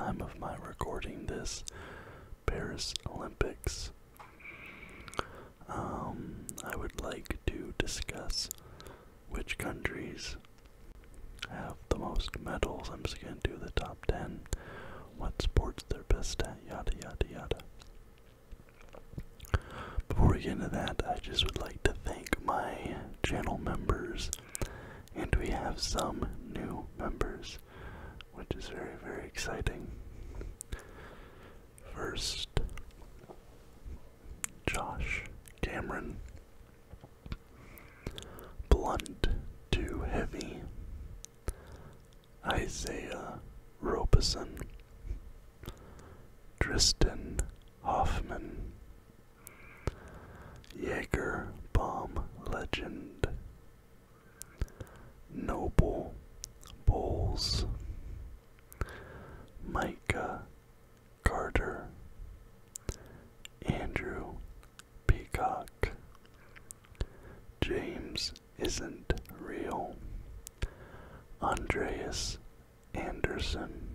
time of my recording this, Paris Olympics. Um, I would like to discuss which countries have the most medals. I'm just going to do the top 10, what sports they're best at, yada yada yada. Before we get into that, I just would like to thank my channel members, and we have some new members, which is very, very exciting. First, Andreas Anderson,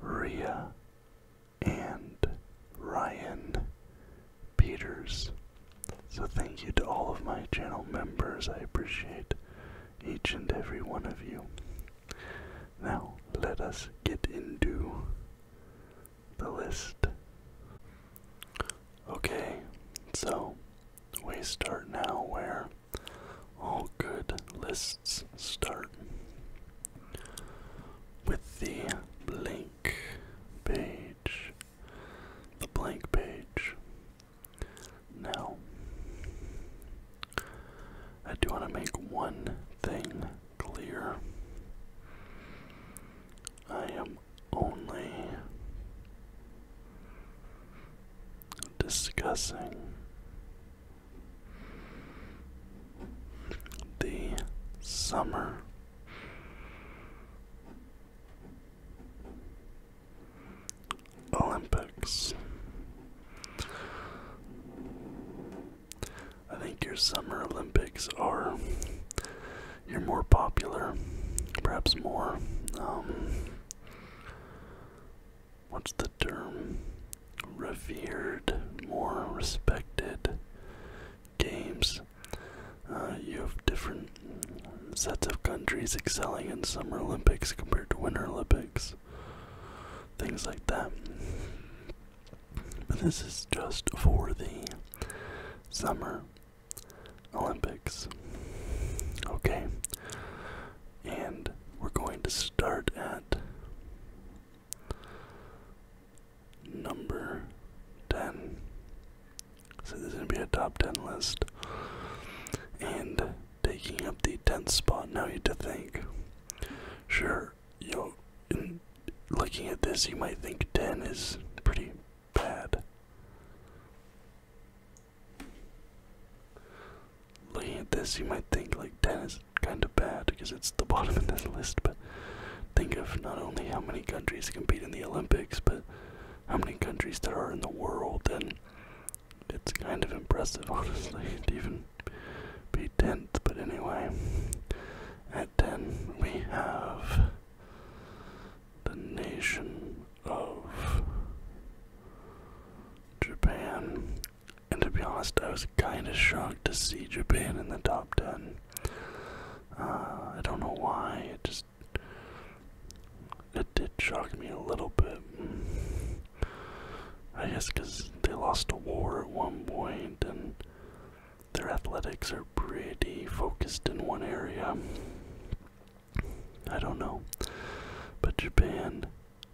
Ria, and Ryan Peters. So, thank you to all of my channel members. I appreciate each and every one of you. Now, let us get into the list. Okay, so we start now lists start with the blank page. The blank page. Now, I do want to make one thing clear. I am only discussing the summer Olympics. I think your Summer Olympics are you're more popular, perhaps more um, what's the term? Revered, more respected games. Uh, you have different sets of countries excelling in Summer Olympics compared to Winter Olympics. Things like that. But this is just for the Summer Olympics. Okay. And we're going to start at number 10. So this is going to be a top 10 list. And taking up the 10th spot, now you have to think. Sure, you know, in you might think 10 is pretty bad. Looking at this, you might think like 10 is kind of bad because it's the bottom of this list, but think of not only how many countries compete in the Olympics, but how many countries there are in the world, and it's kind of impressive, honestly, to even be 10th. But anyway, at 10, we have the nation of Japan. And to be honest, I was kind of shocked to see Japan in the top 10. Uh, I don't know why, it just. It did shock me a little bit. I guess because they lost a war at one point and their athletics are pretty focused in one area. I don't know. But Japan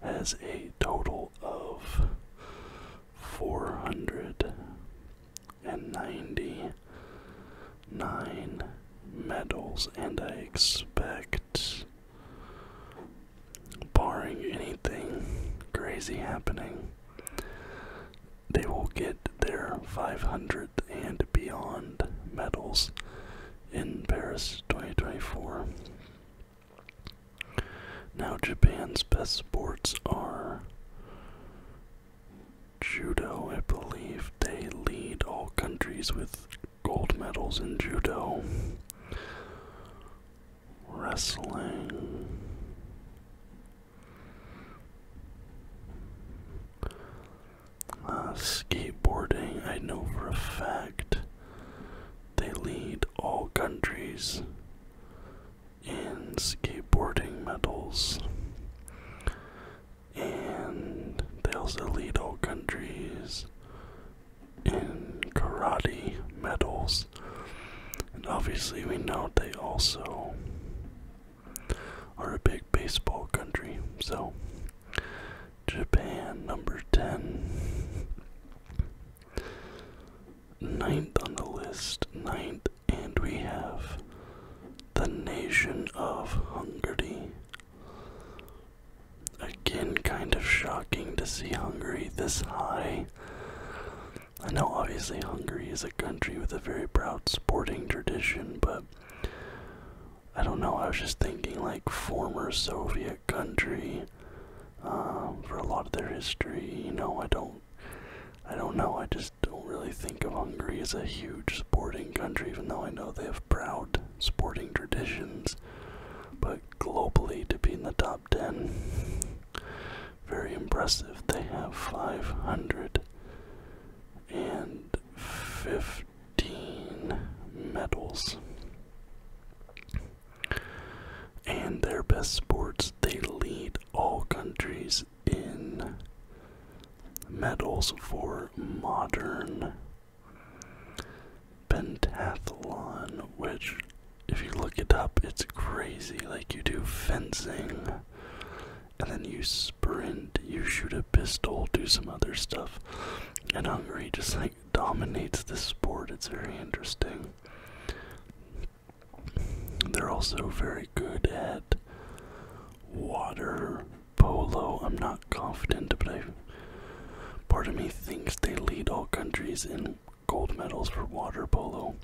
has a total of 499 medals, and I expect, barring anything crazy happening, they will get their 500th and beyond medals in Paris 2024. Now, Japan's best sports are judo, I believe. They lead all countries with gold medals in judo, wrestling. Uh, skateboarding, I know for a fact countries in skateboarding medals. And they also lead all countries in karate medals. And obviously, we know they also are a big baseball country. So, Japan, number 10. Ninth on the list, ninth, and we have the nation of Hungary. Again, kind of shocking to see Hungary this high. I know obviously Hungary is a country with a very proud sporting tradition, but I don't know, I was just thinking like former Soviet country um, for a lot of their history, you know, I don't I don't know, I just don't really think of Hungary as a huge sporting country, even though I know they have proud sporting traditions. But globally, to be in the top 10, very impressive. They have 515 medals. And their best sports, they lead all countries in medals for modern pentathlon, which, if you look it up, it's crazy. Like, you do fencing, and then you sprint, you shoot a pistol, do some other stuff. And Hungary just like dominates the sport. It's very interesting. They're also very good at water polo. I'm not confident, but I part of me thinks they lead all countries in gold medals for water polo.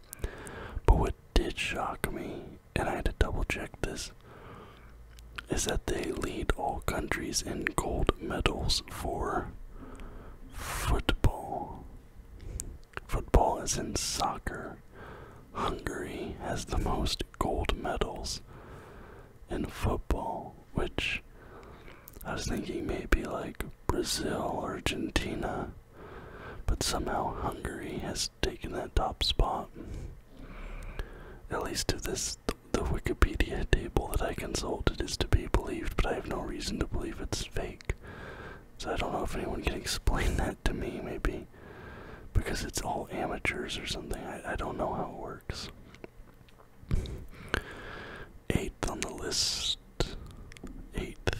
But what did shock me, and I had to double check this, is that they lead all countries in gold medals for football. Football is in soccer. Hungary has the most gold medals in football, which I was thinking maybe like Brazil, Argentina, but somehow Hungary has taken that top spot. At least to this, Wikipedia table that I consulted is to be believed, but I have no reason to believe it's fake. So I don't know if anyone can explain that to me, maybe because it's all amateurs or something. I, I don't know how it works. Eighth on the list. Eighth.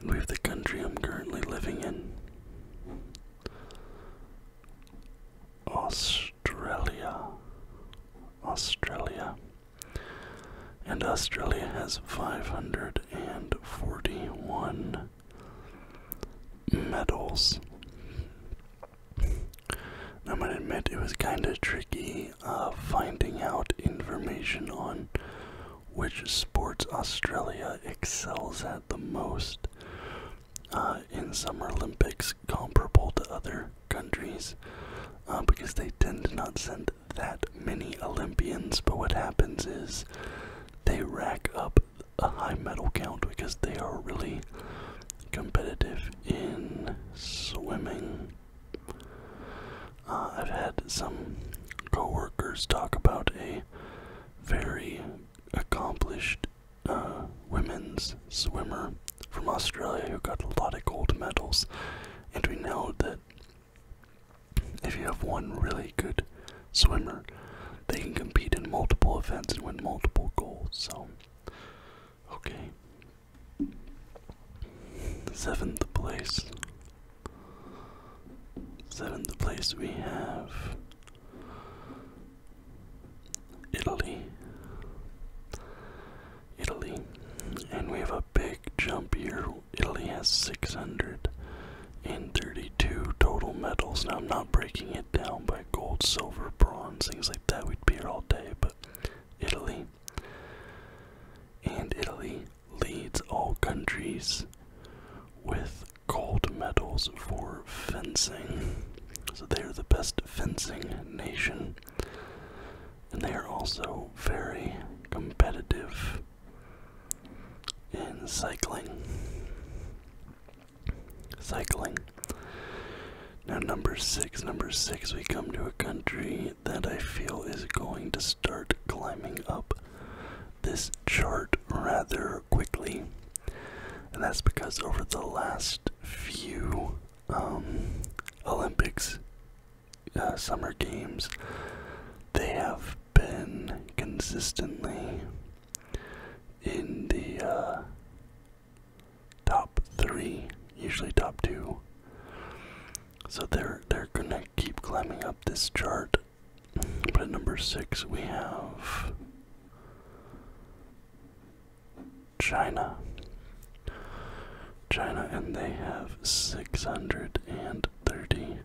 And we have the country I'm currently living in. Australia. Australia. And Australia has 541 medals. I might admit it was kind of tricky uh, finding out information on which sports Australia excels at the most uh, in Summer Olympics comparable to other countries uh, because they tend to not send that many Olympians. But what happens is they rack up a high medal count because they are really competitive in swimming. Uh, I've had some coworkers talk about a very accomplished uh, women's swimmer from Australia who got a lot of gold medals, and we know that if you have one really good swimmer, they can compete in multiple events and win multiple golds. So, okay. Seventh place. Seventh place we have Italy. Italy. And we have a big jump here. Italy has 632 total medals. Now I'm not breaking it down by gold, silver, bronze, things like that. We'd be here all day, but Italy. And Italy leads all countries with gold medals for fencing. So they are the best fencing nation. And they are also very competitive in cycling. Cycling. Now, number six, number six, we come to a country that I feel is going to start climbing up this chart rather quickly. And that's because over the last few um, Olympics, uh, Summer Games, they have been consistently in the uh, top three, usually top two. So they're they're gonna keep climbing up this chart. But at number six we have China. China and they have six hundred and thirty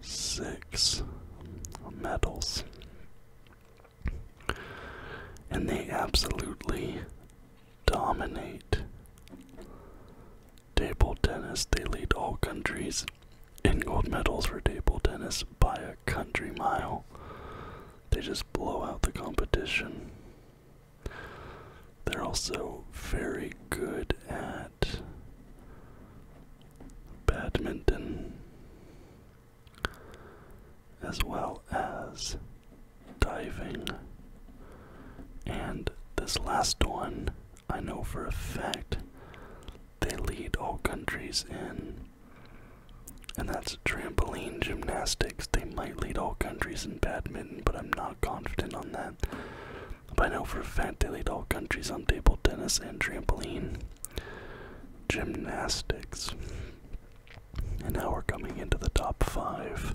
six medals. And they absolutely dominate table tennis. They lead all countries in gold medals for table tennis by a country mile. They just blow out the competition. They're also very good at badminton as well as diving. And this last one, I know for a fact lead all countries in. And that's trampoline gymnastics. They might lead all countries in badminton, but I'm not confident on that. But I know for a fact they lead all countries on table tennis and trampoline gymnastics. And now we're coming into the top five.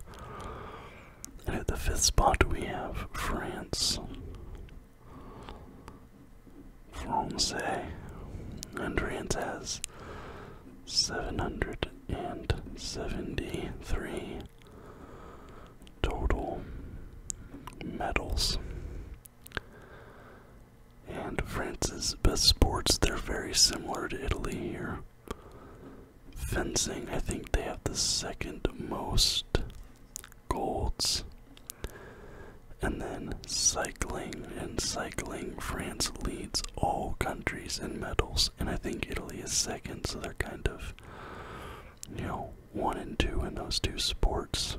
And at the fifth spot, we have France. France. And France has 773 total medals. And France's best sports, they're very similar to Italy here. Fencing, I think they have the second most golds. And then cycling, and cycling, France leads all countries in medals, and I think Italy is second, so they're kind of, you know, one and two in those two sports.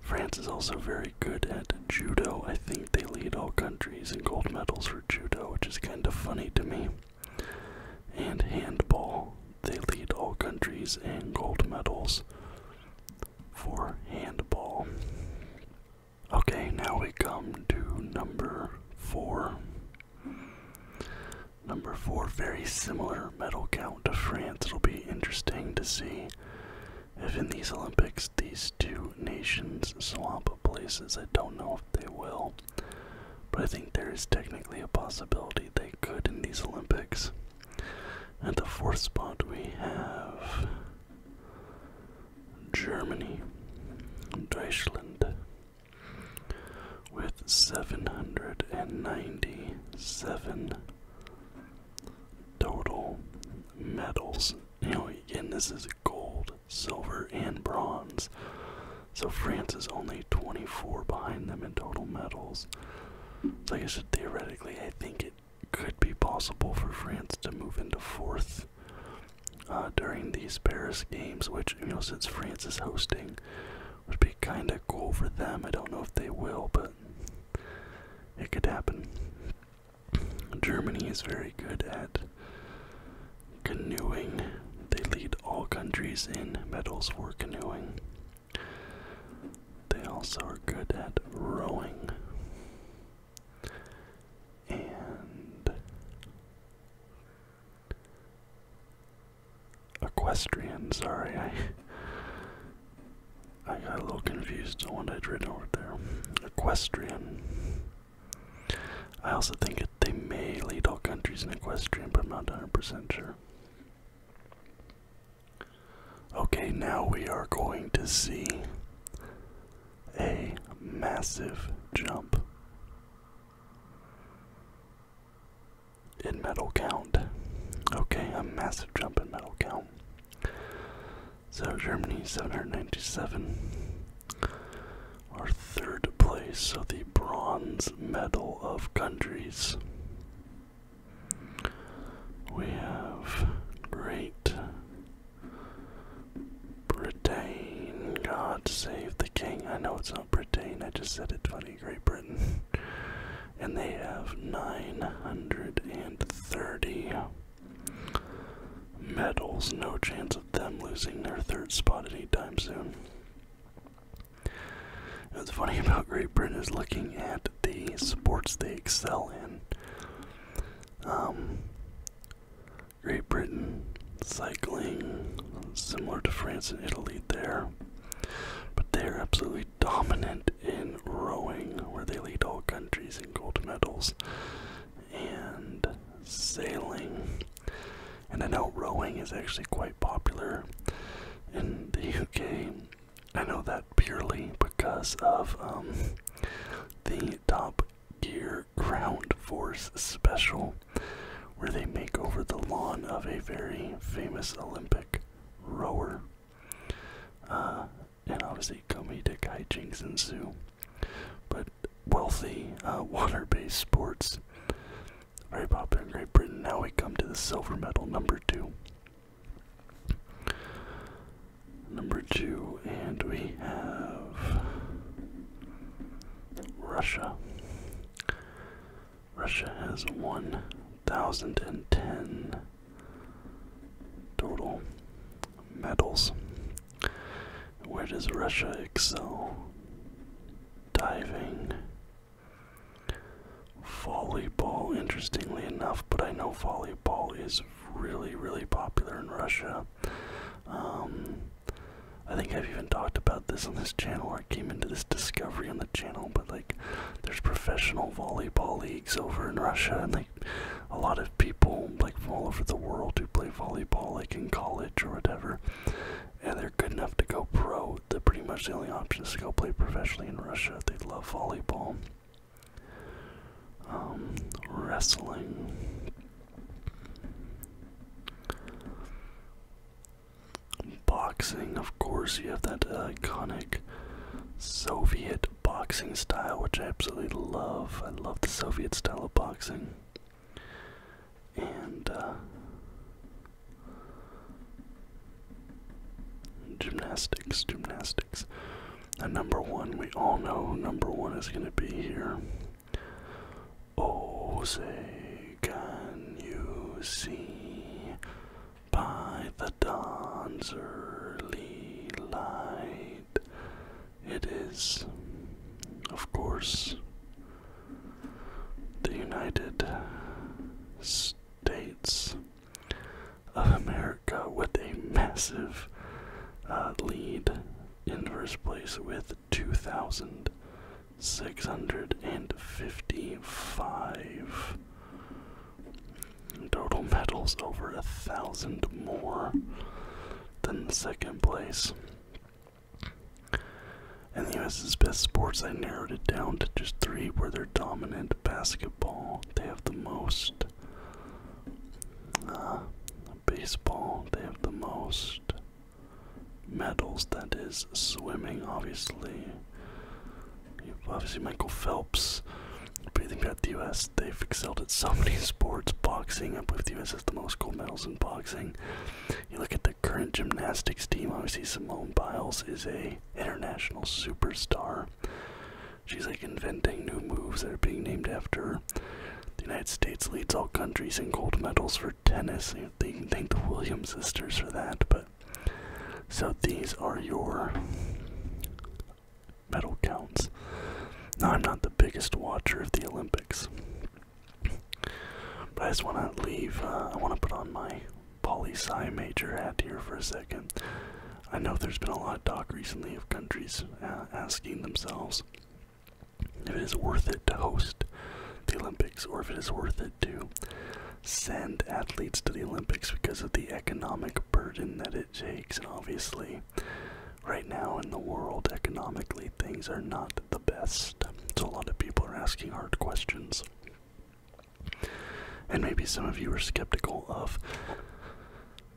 France is also very good at judo. I think they lead all countries in gold medals for judo, which is kind of funny to me. And handball, they lead all countries in gold medals for handball. Okay, now we come to number four. Number four, very similar medal count to France. It'll be interesting to see if in these Olympics these two nations swap places. I don't know if they will, but I think there is technically a possibility they could in these Olympics. At the fourth spot, we have Germany, Deutschland, with 797 total medals. You know, again, this is gold, silver, and bronze. So France is only 24 behind them in total medals. So I guess theoretically, I think it could be possible for France to move into fourth uh, during these Paris games, which, you know, since France is hosting, would be kind of cool for them. I don't know if they will, but it could happen. Germany is very good at canoeing. All countries in medals for canoeing. They also are good at rowing. And equestrian, sorry, I I got a little confused on what I'd written over there. Equestrian. I also think that they may lead all countries in equestrian, but I'm not 100% sure. Okay, now we are going to see a massive jump in medal count. Okay, a massive jump in medal count. So Germany 797. Our third place, so the bronze medal of countries. We have Great it's not Britain. I just said it funny. Great Britain. And they have 930 medals. No chance of them losing their third spot anytime soon. What's funny about Great Britain is looking at the sports they excel in. Um, Great Britain, cycling, similar to France and Italy there. But they're absolutely dominant in rowing, where they lead all countries in gold medals, and sailing. And I know rowing is actually quite popular in the UK. I know that purely because of um, the Top Gear Ground Force special, where they make over the lawn of a very famous Olympic rower. Uh, and obviously, hijinks ensue. But wealthy, uh, water based sports, very popular in Great Britain. Now we come to the silver medal, number two. Number two, and we have Russia. Russia has 1,010 total medals. Where does Russia excel? Diving. Volleyball, interestingly enough, but I know volleyball is really, really popular in Russia. Um, I think I've even talked about this on this channel, or I came into this discovery on the channel, but like, there's professional volleyball leagues over in Russia, and like, a lot of people, like, from all over the world who play volleyball, like, in college or whatever, and they're good enough to go pro. The pretty much the only option is to go play professionally in Russia. They love volleyball. Um, wrestling. Boxing, of course, you have that iconic Soviet boxing style, which I absolutely love. I love the Soviet style of boxing. And, uh, gymnastics, gymnastics. And number one, we all know number one is going to be here. Oh, say, can you see by the dawn's early light? It is, of course, the United States of America with a massive uh, lead in first place with 2,655 total medals, over a thousand more than the second place. And the US's best sports, I narrowed it down to just three where they're dominant. Basketball, they have the most. Uh, baseball, they have the most medals. That is swimming, obviously. obviously Michael Phelps. You think about the U.S., they've excelled at so many sports. Boxing, I believe the U.S. has the most gold medals in boxing. You look at the current gymnastics team. Obviously, Simone Biles is a international superstar. She's like inventing new moves that are being named after her. The United States leads all countries in gold medals for tennis. Can thank the Williams sisters for that, but so these are your medal counts. Now, I'm not the biggest watcher of the Olympics, but I just want to leave, uh, I want to put on my poli sci major hat here for a second. I know there's been a lot of talk recently of countries uh, asking themselves if it is worth it to host the Olympics or if it is worth it to send athletes to the Olympics because of the economic burden that it takes. And obviously, right now in the world, economically, things are not the best. So, a lot of people are asking hard questions. And maybe some of you are skeptical of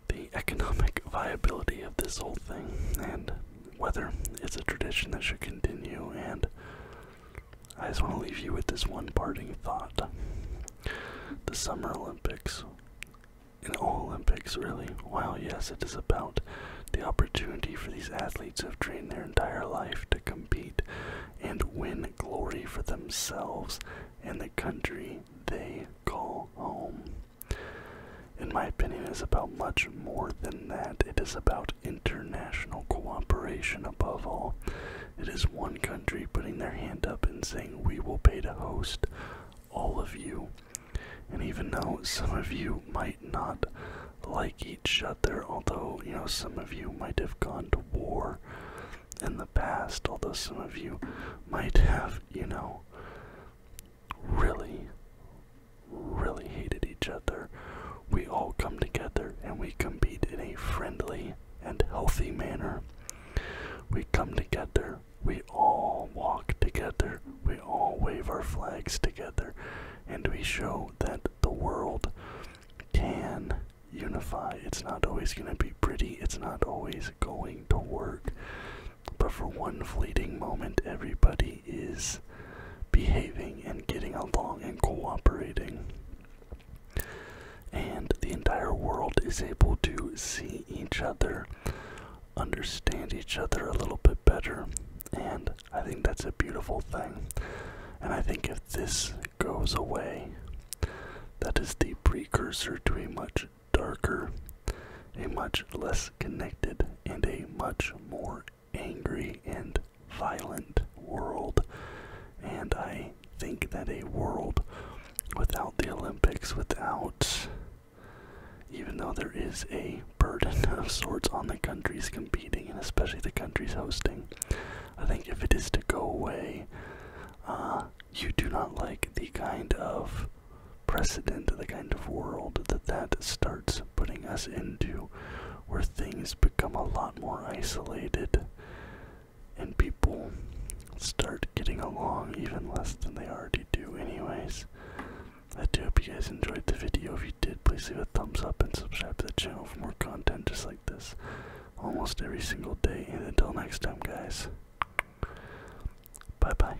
the economic viability of this whole thing and whether it's a tradition that should continue. And I just want to leave you with this one parting thought. The Summer Olympics, in all Olympics, Olympics, really. While, yes, it is about the opportunity for these athletes who have trained their entire life to compete and win glory for themselves and the country they call home. In my opinion, it is about much more than that. It is about international cooperation above all. It is one country putting their hand up and saying, We will pay to host all of you. And even though some of you might not like each other, although, you know, some of you might have gone to war in the past, although some of you might have, you know, really, really hated each other, we all come together and we compete in a friendly and healthy manner. We come together, we all walk together, we all wave our flags together, and we show that the world can unify. It's not always going to be pretty, it's not always going to work. But for one fleeting moment, everybody is behaving and getting along and cooperating. And the entire world is able to see each other, understand each other a little bit better. And I think that's a beautiful thing. And I think if this goes away, that is the precursor to a much darker, a much less connected, and a much more angry and violent world. And I think that a world without the Olympics, without, even though there is a burden of sorts on the countries competing, and especially the countries hosting, I think if it is to go away, uh, you do not like the kind of precedent, the kind of world that that starts putting us into, where things become a lot more isolated and people start getting along even less than they already do anyways. I do hope you guys enjoyed the video. If you did, please leave a thumbs up and subscribe to the channel for more content just like this almost every single day. And until next time, guys, bye bye.